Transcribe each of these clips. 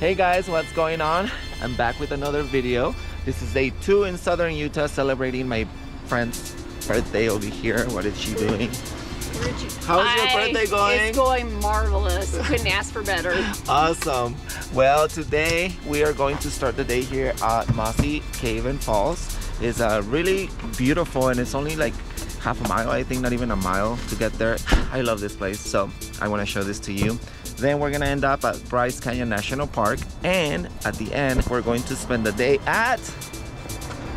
Hey guys, what's going on? I'm back with another video. This is day two in southern Utah celebrating my friend's birthday over here. What is she doing? How's your birthday going? It's going marvelous. Couldn't ask for better. Awesome. Well, today we are going to start the day here at Mossy Cave and Falls. It's uh, really beautiful and it's only like half a mile, I think, not even a mile to get there. I love this place, so I want to show this to you. Then we're gonna end up at Bryce Canyon National Park, and at the end, we're going to spend the day at.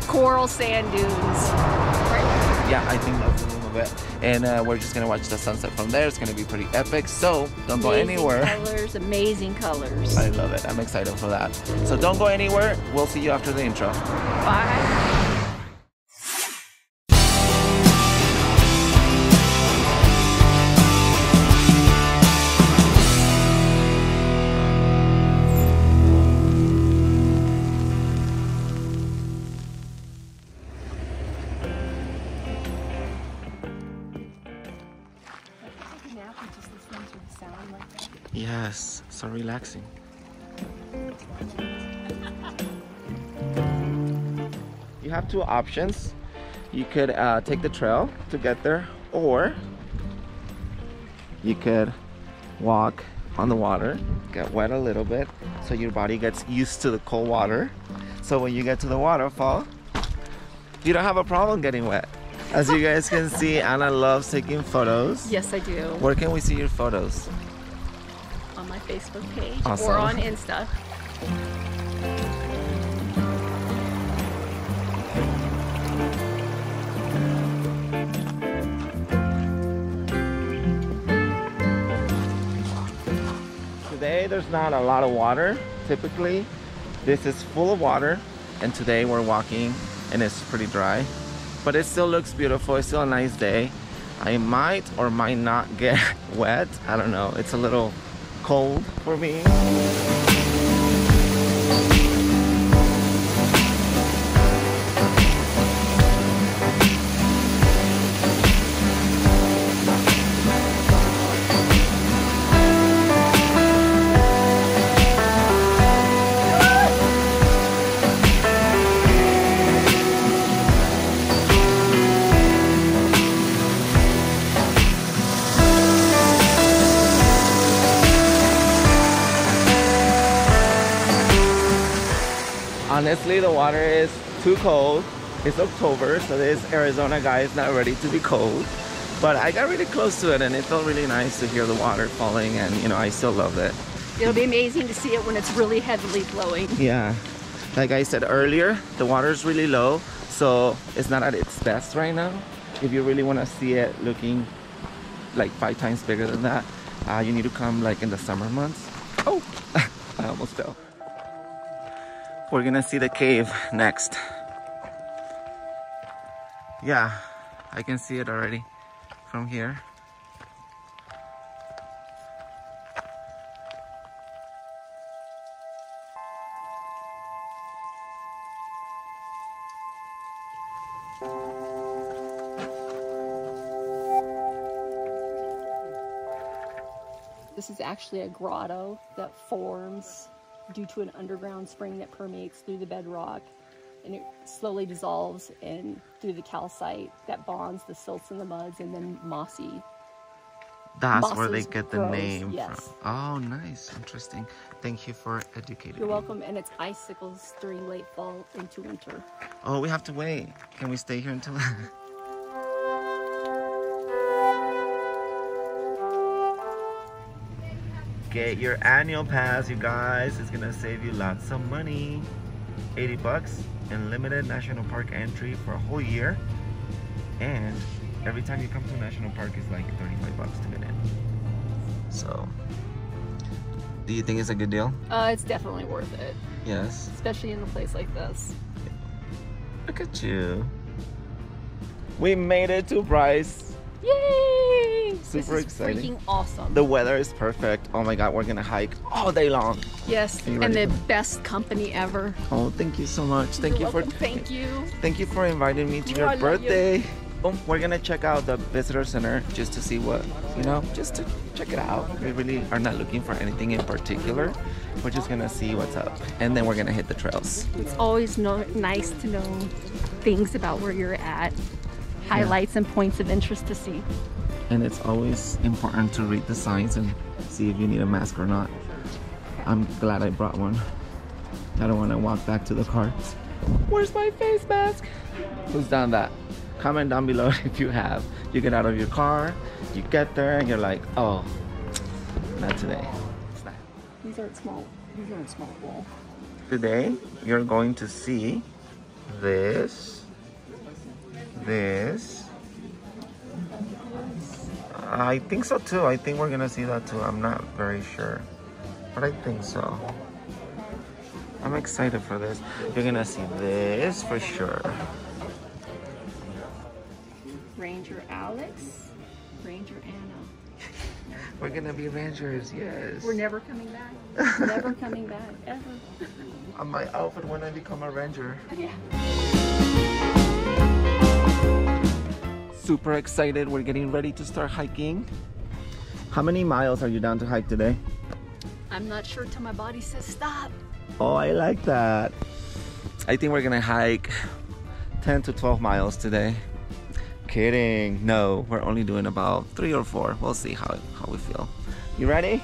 Coral sand dunes. Right. Yeah, I think that's the name of it. And uh, we're just gonna watch the sunset from there. It's gonna be pretty epic. So don't go anywhere. Colors, amazing colors. I love it. I'm excited for that. So don't go anywhere. We'll see you after the intro. Bye. Yes, so relaxing. You have two options. You could uh, take the trail to get there, or you could walk on the water, get wet a little bit, so your body gets used to the cold water. So when you get to the waterfall, you don't have a problem getting wet. As you guys can see, Anna loves taking photos. Yes, I do. Where can we see your photos? On my Facebook page Awesome. or on Insta. Today there's not a lot of water. Typically this is full of water and today we're walking and it's pretty dry. But it still looks beautiful. It's still a nice day. I might or might not get wet. I don't know. It's a little cold for me. The water is too cold. It's October, so this Arizona guy is not ready to be cold. But I got really close to it and it felt really nice to hear the water falling and you know, I still love it. It'll be amazing to see it when it's really heavily flowing. Yeah, like I said earlier, the water is really low, so it's not at its best right now. If you really want to see it looking like five times bigger than that, uh, you need to come like in the summer months. Oh, I almost fell. We're gonna see the cave next. Yeah, I can see it already from here. This is actually a grotto that forms due to an underground spring that permeates through the bedrock and it slowly dissolves and through the calcite that bonds the silts and the muds and then mossy That's where they get the grows, name yes. from. Oh, nice, interesting. Thank you for educating You're me. welcome, and it's icicles during late fall into winter. Oh, we have to wait. Can we stay here until? Get your annual pass, you guys. It's gonna save you lots of money. 80 bucks and limited national park entry for a whole year. And every time you come to a national park, it's like 35 bucks to get in. So, do you think it's a good deal? Uh, it's definitely worth it, Yes. especially in a place like this. Look at you. We made it to Bryce. Yay! Super this is exciting. freaking awesome. The weather is perfect. Oh my god, we're gonna hike all day long. yes, and the best company ever. Oh, thank you so much. Thank You're you for. Thank you. thank you for inviting me to You your I you. birthday. oh, we're gonna check out the visitor center just to see what, you know, just to check it out. We really are not looking for anything in particular. We're just gonna see what's up, and then we're gonna hit the trails. It's always no, nice to know things about where you're at, highlights and points of interest to see. And it's always important to read the signs and see if you need a mask or not. I'm glad I brought one. I don't want to walk back to the car. Where's my face mask? Who's done that? Comment down below if you have. You get out of your car, you get there, and you're like, oh, not today. Not. These aren't small. These aren't small. Today, you're going to see this, this. I think so too. I think we're gonna see that too. I'm not very sure, but I think so. I'm excited for this. You're gonna see this for sure. Ranger Alex, Ranger Anna. We're gonna be rangers, yes. We're never coming back. never coming back, ever. On my outfit when I become a ranger. Yeah. Super excited. We're getting ready to start hiking. How many miles are you down to hike today? I'm not sure till my body says stop. Oh, I like that. I think we're gonna hike 10 to 12 miles today. Kidding. No, we're only doing about three or four. We'll see how, how we feel. You ready?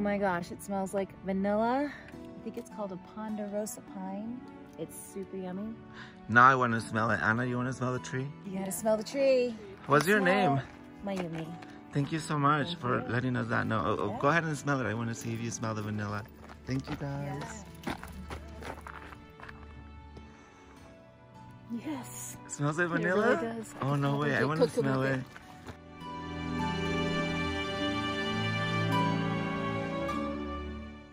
Oh my gosh, it smells like vanilla. I think it's called a Ponderosa pine. It's super yummy. Now I want to smell it. Anna, you want to smell the tree? You gotta smell the tree. What's your Smell name? Mayumi. Thank you so much Thank for you. letting us that know. Oh, oh, go ahead and smell it. I want to see if you smell the vanilla. Thank you guys. Yes. Smells like It really vanilla? does. Oh no way, I want to smell it.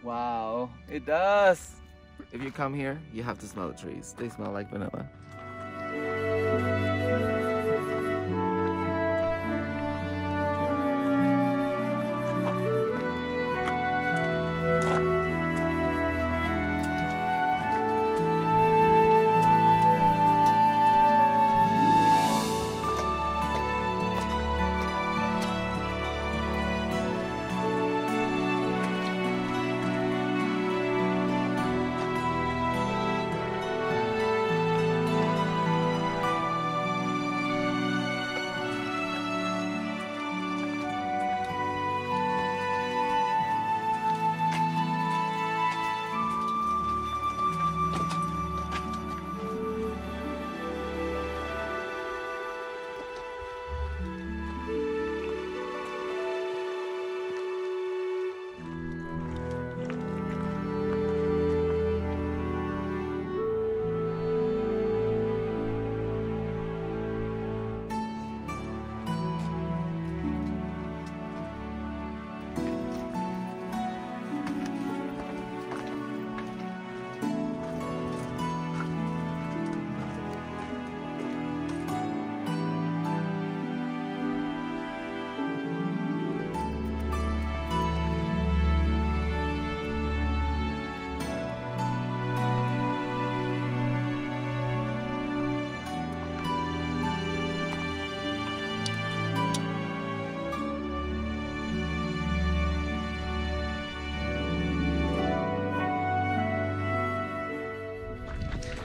Wow, it does. If you come here, you have to smell the trees. They smell like vanilla.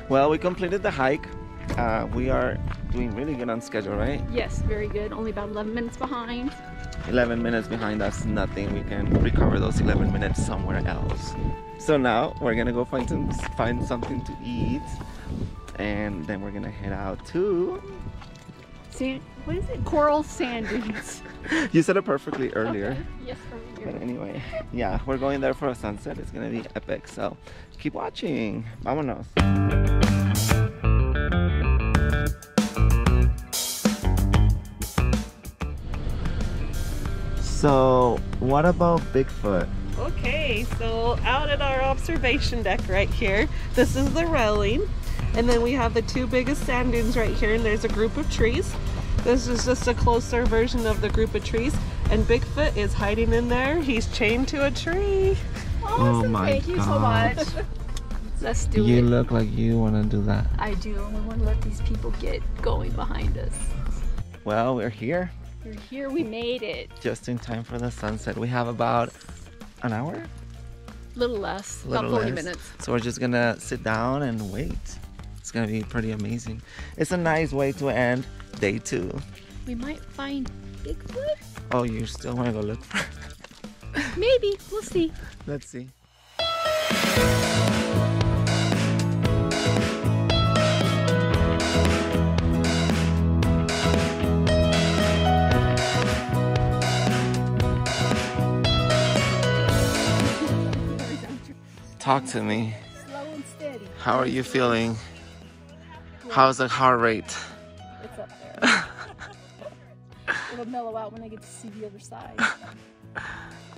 Well, we completed the hike. Uh, we are doing really good on schedule, right? Yes, very good. Only about 11 minutes behind. 11 minutes behind us, nothing. We can recover those 11 minutes somewhere else. So now we're gonna go find some find something to eat, and then we're gonna head out to Sand, what is it? Coral sand dunes. You said it perfectly earlier. yes, But anyway, yeah, we're going there for a sunset. It's gonna be epic. So keep watching. Vámonos. So, what about Bigfoot? Okay, so out at our observation deck right here, this is the railing. And then we have the two biggest sand dunes right here, and there's a group of trees. This is just a closer version of the group of trees. And Bigfoot is hiding in there. He's chained to a tree. Oh, oh my Thank you so God. much. Let's do You it. You look like you wanna do that. I do, and we want to let these people get going behind us. Well, we're here We're here. We made it. just in time for the sunset. We have about an hour, little less, Little about 40 less. minutes. so we're just gonna sit down and wait. It's gonna be pretty amazing. It's a nice way to end day two. We might find Bigfoot. Oh, you still wanna go look for? Maybe. We'll see. Let's see. Talk to me. Slow and steady. How are you feeling? How's the heart rate? It's up. It'll mellow out when I get to see the other side.